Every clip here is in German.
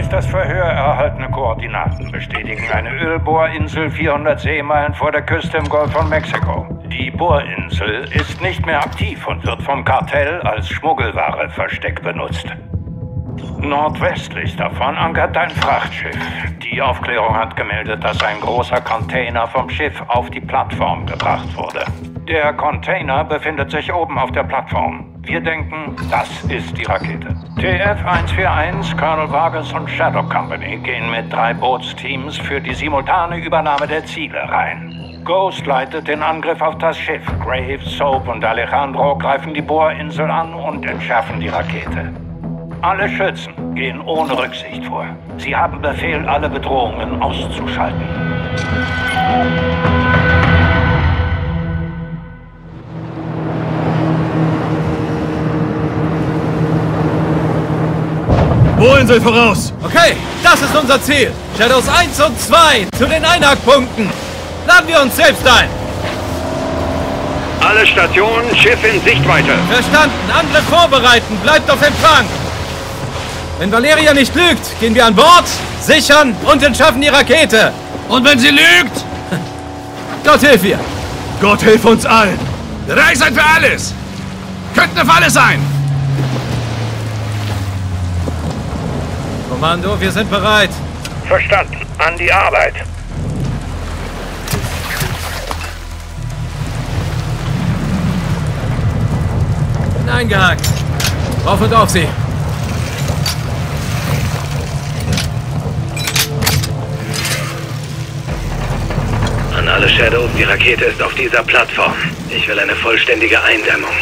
Durch das Verhör erhaltene Koordinaten bestätigen eine Ölbohrinsel 400 Seemeilen vor der Küste im Golf von Mexiko. Die Bohrinsel ist nicht mehr aktiv und wird vom Kartell als Schmuggelware versteckt benutzt. Nordwestlich davon ankert ein Frachtschiff. Die Aufklärung hat gemeldet, dass ein großer Container vom Schiff auf die Plattform gebracht wurde. Der Container befindet sich oben auf der Plattform. Wir denken, das ist die Rakete. TF-141, Colonel Vargas und Shadow Company gehen mit drei Bootsteams für die simultane Übernahme der Ziele rein. Ghost leitet den Angriff auf das Schiff. Graves, Soap und Alejandro greifen die Bohrinsel an und entschärfen die Rakete. Alle Schützen gehen ohne Rücksicht vor. Sie haben Befehl, alle Bedrohungen auszuschalten. Bohrinsel voraus! Okay, das ist unser Ziel. Shadows 1 und 2 zu den Einhackpunkten. Laden wir uns selbst ein. Alle Stationen, Schiff in Sichtweite. Verstanden. Angriff vorbereiten. Bleibt auf Empfang. Wenn Valeria nicht lügt, gehen wir an Bord, sichern und entschaffen die Rakete. Und wenn sie lügt? Gott hilf ihr. Gott hilf uns allen! Bereit sein für alles! Könnte eine Falle sein! Kommando, wir sind bereit. Verstanden. An die Arbeit. Eingehakt. Auf und auf sie. An alle Shadows, die Rakete ist auf dieser Plattform. Ich will eine vollständige Eindämmung.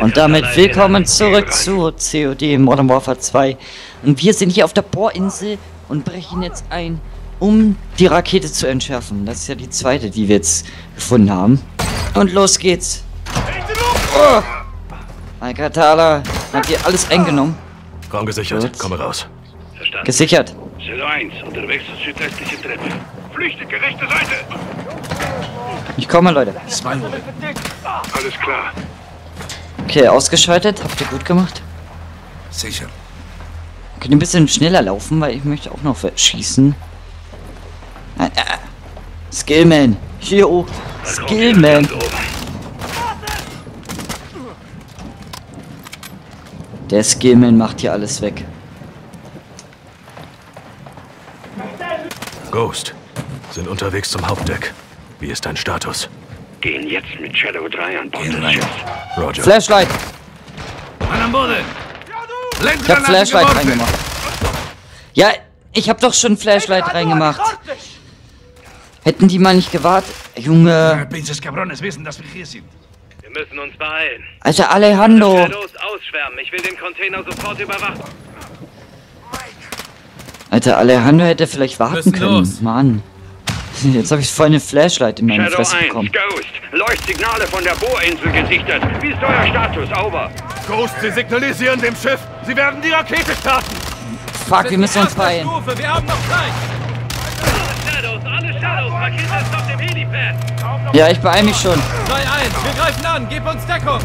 Und damit willkommen zurück zu COD Modern Warfare 2. Und wir sind hier auf der Bohrinsel und brechen jetzt ein, um die Rakete zu entschärfen. Das ist ja die zweite, die wir jetzt gefunden haben. Und los geht's. Oh. Alcatala hat hier alles eingenommen. Raum gesichert. Gut. Komme raus. Verstanden. Gesichert. Shadow 1, unterwegs zur südwestlichen Treppe. Rechte Seite! Ich komme, Leute. Alles klar. Okay, ausgeschaltet. Habt ihr gut gemacht. Sicher. Könnt ihr ein bisschen schneller laufen, weil ich möchte auch noch schießen. Ah, ah. Skillman. Hier hoch. Skillman. Der Skillman macht hier alles weg. Ghost. Sind unterwegs zum Hauptdeck. Wie ist dein Status? Gehen jetzt mit Shadow 3 an Bord des. Schiffs. Roger. Flashlight. Mann am Boden! Ich hab Flashlight reingemacht. Ja, ich hab doch schon Flashlight reingemacht. Hätten die mal nicht gewartet. Junge. Cabrones wissen, dass wir hier sind. Wir müssen uns beeilen. Alter Alejandro. Ausschwärmen. Ich will den Container sofort überwachen. Alter Alejandro hätte vielleicht warten können. los. Mann. Jetzt habe ich voll eine Flashlight in meine Shadow Fresse 1, bekommen. Ghost. Leuchtsignale von der Bohrinsel gesichtet. Wie ist euer Status? Over. Ghost, Sie signalisieren dem Schiff. Sie werden die Rakete starten. Fuck, wir müssen uns beeilen. Stufe, wir haben noch Zeit. Alle Shadows, alle Shadows. Rakete ist auf dem Helipad. Ja, ich beeil mich schon. 2-1, wir greifen an. Gib uns Deckung.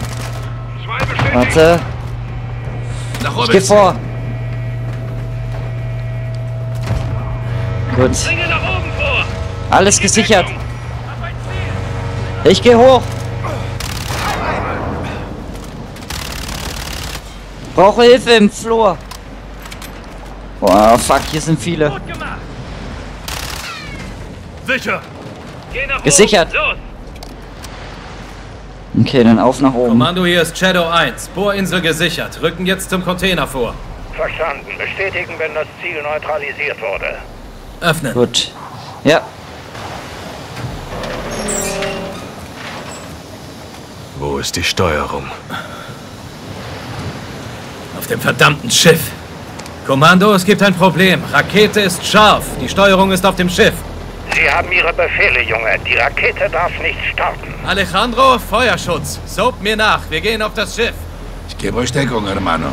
Warte. Nach Ich geh vor. Gut. Bringe nach oben. Alles gesichert. Ich geh hoch. Brauche Hilfe im Flur. Boah, fuck, hier sind viele. Gut gemacht. Sicher. Geh nach oben. Gesichert. Los. Okay, dann auf nach oben. Kommando, hier ist Shadow 1. Bohrinsel gesichert. Rücken jetzt zum Container vor. Verstanden. Bestätigen, wenn das Ziel neutralisiert wurde. Öffnen. Gut. Ja, Wo ist die Steuerung? Auf dem verdammten Schiff. Kommando, es gibt ein Problem. Rakete ist scharf. Die Steuerung ist auf dem Schiff. Sie haben Ihre Befehle, Junge. Die Rakete darf nicht starten. Alejandro, Feuerschutz. Soap mir nach. Wir gehen auf das Schiff. Ich gebe euch Deckung, Hermano.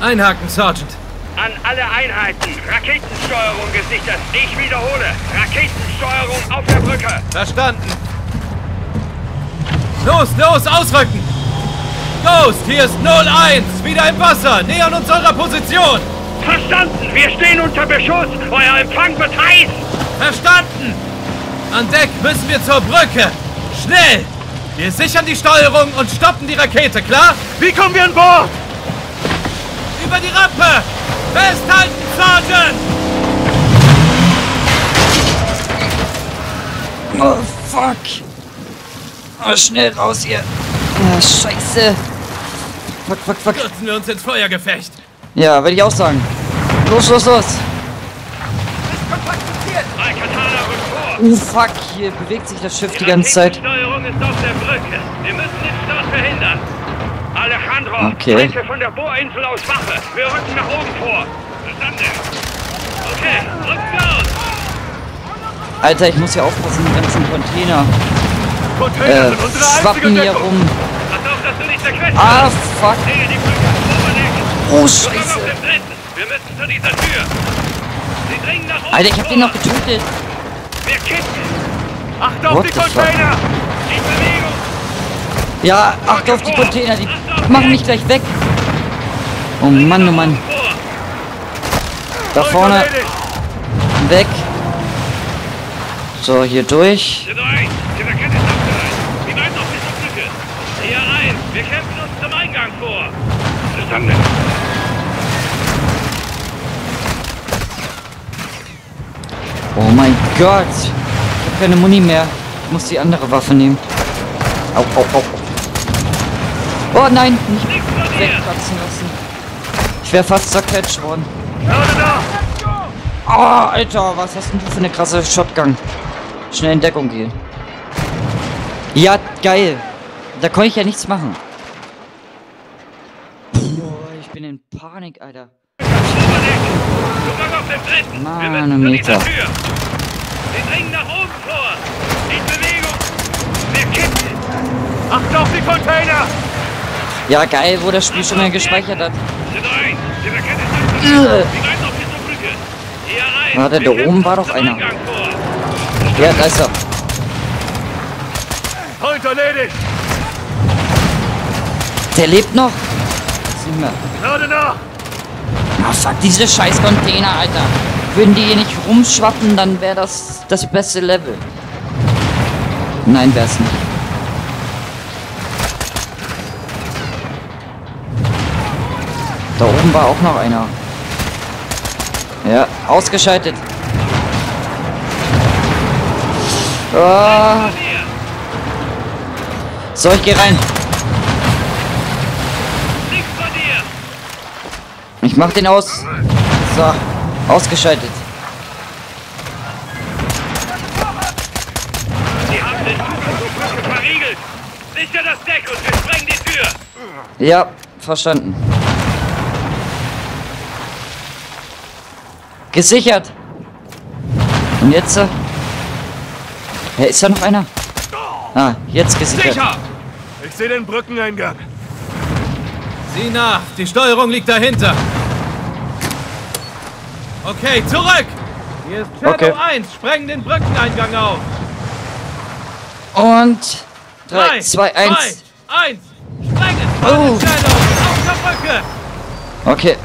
Einhaken, Sergeant. An alle Einheiten. Raketensteuerung gesichert. Ich wiederhole. Raketensteuerung auf der Brücke. Verstanden. Los, los, ausrücken! Ghost, hier ist 01, wieder im Wasser, nähern uns eurer Position! Verstanden! Wir stehen unter Beschuss! Euer Empfang wird heiß! Verstanden! An Deck müssen wir zur Brücke! Schnell! Wir sichern die Steuerung und stoppen die Rakete, klar? Wie kommen wir an Bord? Über die Rampe! Festhalten, Sergeant! Oh, fuck. Oh, schnell raus hier. Ja, scheiße. Fuck, fuck, fuck. Stürzen wir uns ins Feuergefecht! Ja, würde ich auch sagen. Los, los, los. Oh, fuck. Hier bewegt sich das Schiff die ganze Zeit. Ist auf der Brücke. Wir müssen den Start verhindern. Alejandro, Okay. von der Bohrinsel aus Wache. Wir rücken nach oben vor. Verstanden? Okay, rückt aus! Alter, ich muss hier aufpassen, die ganzen Container äh, einzige hier rum. Ah, fuck. Oh, scheiße. Alter, ich hab den noch getötet. Acht auf What die? Container! Die Bewegung. Ja, acht auf die Container, die machen mich gleich weg. Oh Mann, oh Mann. Da vorne, weg. So, hier durch. Sind ein. Die Rakete ist abgereicht. Wie weit Brücke? Hier ein. Wir kämpfen uns zum Eingang vor. Verstanden. Oh mein Gott. Ich hab keine Muni mehr. Ich muss die andere Waffe nehmen. Au, au, au. Oh nein, nicht wegkratzen lassen. Ich wäre fast zerquetscht worden. Oh, Alter, was hast denn du für eine krasse Shotgun? Schnell in Deckung gehen. Ja, geil. Da konnte ich ja nichts machen. Boah, ich bin in Panik, Alter. Den dritten. Wir dringen nach oben vor. Die Bewegung. Wir kippen. Acht auf die Container! Ja, geil, wo das Spiel schon mal gespeichert hat. Äh. Warte, da oben war doch einer. Ja, da ist er. Point erledigt! Der lebt noch. Ist nicht mehr. Gerade nach! Ah, fuck, diese scheiß Container, Alter. Würden die hier nicht rumschwappen, dann wäre das das beste Level. Nein, wär's nicht. Da oben war auch noch einer. Ja, ausgeschaltet. Hier. so, ich geh rein. Nichts von dir. Ich mach den aus. So, ausgeschaltet. Sie haben den Brücke verriegelt. Sicher das Deck und wir sprengen die Tür. Ja, verstanden. Gesichert. Und jetzt? äh, Ja, ist da noch einer? Ah, jetzt gesichert. Sicher! Ich sehe den Brückeneingang. Sieh nach, die Steuerung liegt dahinter. Okay, zurück! Hier ist Shadow Okay. 1, sprengen den Brückeneingang auf. Und 3, 2, 1. 1, sprengen! Oh. Shadow, auf der Brücke! Okay.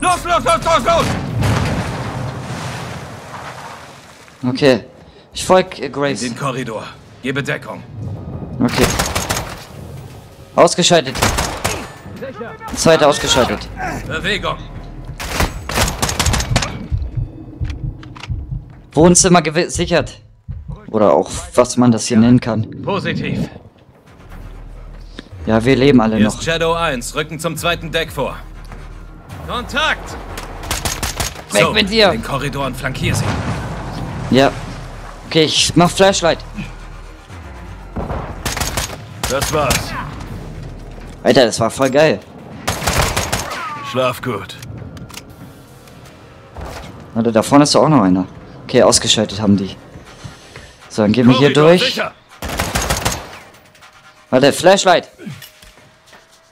Los, los, los, los, los! Okay. Ich folge äh, Grace. Den Korridor. Gebe Deckung. Okay. Ausgeschaltet. Zweiter ausgeschaltet. Bewegung. Wohnzimmer gesichert. Oder auch, was man das hier nennen kann. Positiv. Ja, wir leben alle Hier noch. ist Shadow 1, rücken zum zweiten Deck vor. Kontakt! Weg so, mit dir. Den Korridor und flankier sie. Ja. Okay, ich mach Flashlight. Das war's. Alter, das war voll geil. Schlaf gut. Warte, da vorne ist doch auch noch einer. Okay, ausgeschaltet haben die. So, dann gehen wir hier durch. Warte, Flashlight.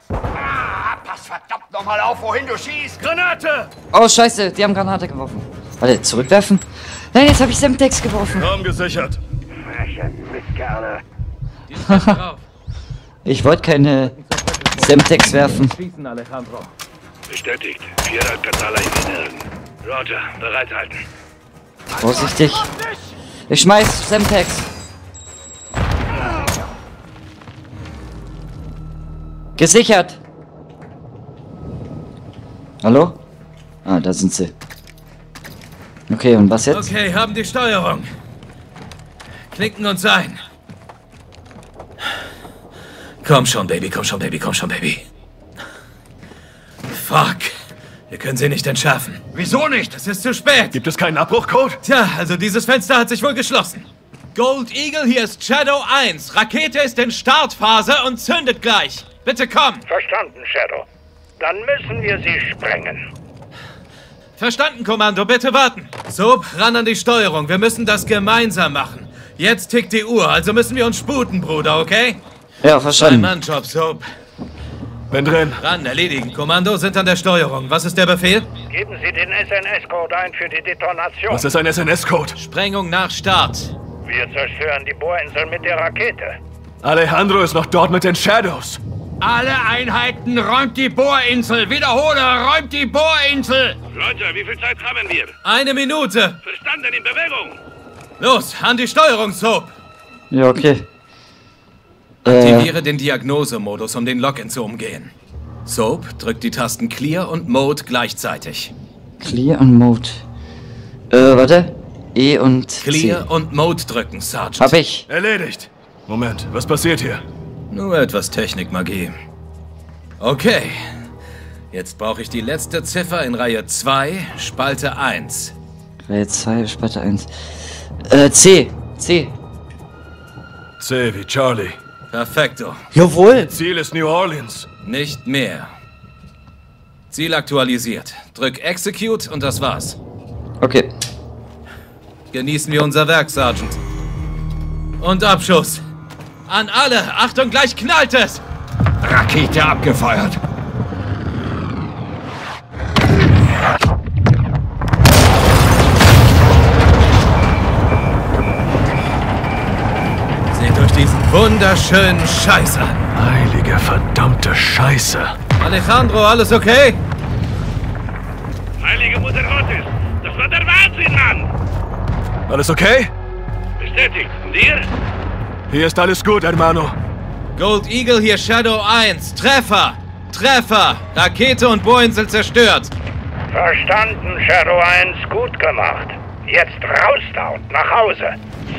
Pass verdammt nochmal auf, wohin du schießt! Granate! Oh, scheiße, die haben Granate geworfen. Warte, zurückwerfen? Nein, jetzt habe ich Semtex geworfen. Raum gesichert. Ich wollte keine Semtex werfen. Bestätigt. Vier Alcatala im Inneren. Roger, bereithalten. Vorsichtig. Ich schmeiß Semtex. Gesichert. Hallo? Ah, da sind sie. Okay, und was jetzt? Okay, haben die Steuerung. Klinken uns ein. Komm schon, Baby, komm schon, Baby, komm schon, Baby. Fuck. Wir können sie nicht entschärfen. Wieso nicht? Es ist zu spät. Gibt es keinen Abbruchcode? Tja, also dieses Fenster hat sich wohl geschlossen. Gold Eagle, hier ist Shadow 1. Rakete ist in Startphase und zündet gleich. Bitte komm. Verstanden, Shadow. Dann müssen wir sie sprengen. Verstanden, Kommando, bitte warten. Soap, ran an die Steuerung. Wir müssen das gemeinsam machen. Jetzt tickt die Uhr, also müssen wir uns sputen, Bruder, okay? Ja, Ein verstanden. Mannjob, Soap. Bin drin. Ran, erledigen. Kommando sind an der Steuerung. Was ist der Befehl? Geben Sie den SNS-Code ein für die Detonation. Was ist ein SNS-Code? Sprengung nach Start. Wir zerstören die Bohrinsel mit der Rakete. Alejandro ist noch dort mit den Shadows. Alle Einheiten räumt die Bohrinsel. Wiederhole, räumt die Bohrinsel. Roger, wie viel Zeit haben wir? Eine Minute. Verstanden, in Bewegung. Los, an die Steuerung, Soap. Ja, okay. Äh, Aktiviere den Diagnosemodus, um den Login zu umgehen. Soap drückt die Tasten Clear und Mode gleichzeitig. Clear und Mode. Äh, warte. E und Clear C. und Mode drücken, Sergeant. Hab ich. Erledigt. Moment, was passiert hier? Nur etwas Technikmagie. Okay. Jetzt brauche ich die letzte Ziffer in Reihe 2, Spalte 1. Reihe 2, Spalte 1. Äh, C. C. C wie Charlie. Perfekto. Jawohl. Ziel ist New Orleans. Nicht mehr. Ziel aktualisiert. Drück Execute und das war's. Okay. Genießen wir unser Werk, Sergeant. Und Abschuss. An alle! Achtung, gleich knallt es! Rakete abgefeuert. Wunderschönen Scheiß an. Heilige verdammte Scheiße. Alejandro, alles okay? Heilige Mutter Gottes. Das war der Wahnsinn, Mann. Alles okay? Bestätigt. Und ihr? Hier ist alles gut, hermano. Gold Eagle hier Shadow 1. Treffer! Treffer! Rakete und Bohrinsel zerstört. Verstanden, Shadow 1. Gut gemacht. Jetzt raus da und nach Hause.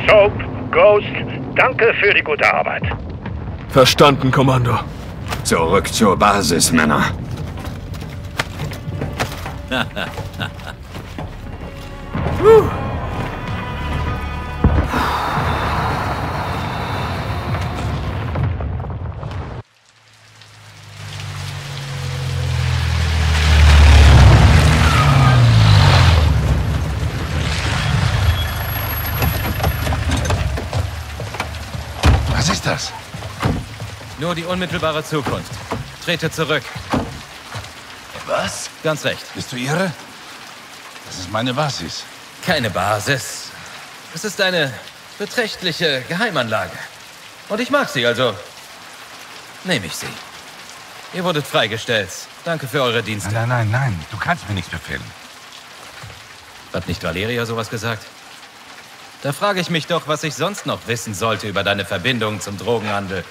Soap, Ghost, danke für die gute Arbeit. Verstanden, Kommando. Zurück zur Basis, Männer. Was ist das? Nur die unmittelbare Zukunft. Trete zurück. Was? Ganz recht. Bist du irre? Das ist meine Basis. Keine Basis. Es ist eine beträchtliche Geheimanlage. Und ich mag sie, also nehme ich sie. Ihr wurdet freigestellt. Danke für eure Dienste. Nein, nein, nein, nein. Du kannst mir nichts befehlen. Hat nicht Valeria sowas gesagt? Da frage ich mich doch, was ich sonst noch wissen sollte über deine Verbindung zum Drogenhandel.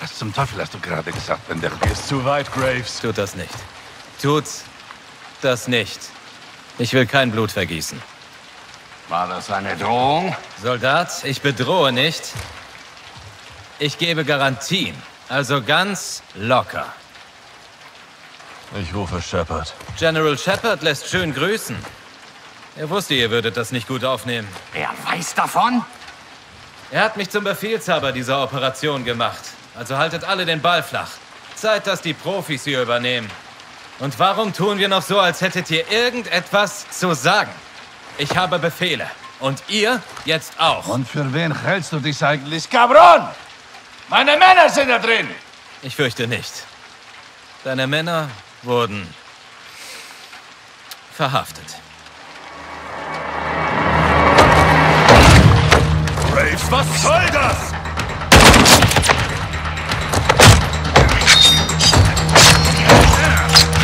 Was zum Teufel hast du gerade gesagt, Bender? Ist zu weit, Graves. Tut das nicht. Tut das nicht. Ich will kein Blut vergießen. War das eine Drohung? Soldat, ich bedrohe nicht. Ich gebe Garantien. Also ganz locker. Ich rufe Shepard. General Shepard lässt schön grüßen. Er wusste, ihr würdet das nicht gut aufnehmen. Wer weiß davon? Er hat mich zum Befehlshaber dieser Operation gemacht. Also haltet alle den Ball flach. Zeit, dass die Profis hier übernehmen. Und warum tun wir noch so, als hättet ihr irgendetwas zu sagen? Ich habe Befehle. Und ihr jetzt auch. Und für wen hältst du dich eigentlich, Cabron? Meine Männer sind da drin! Ich fürchte nicht. Deine Männer wurden verhaftet. Was soll das?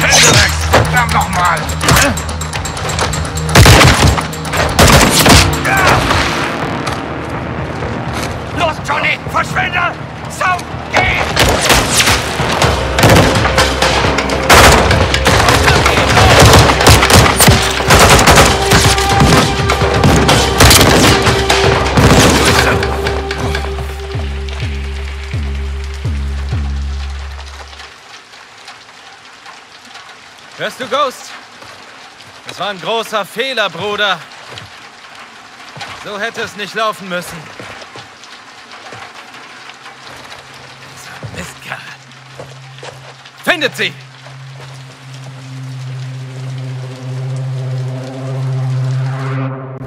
Hände weg! Verdammt nochmal! Los, Johnny! Verschwinde! Sau! Hörst du, Ghost? Das war ein großer Fehler, Bruder. So hätte es nicht laufen müssen. Mistkerl. Findet sie!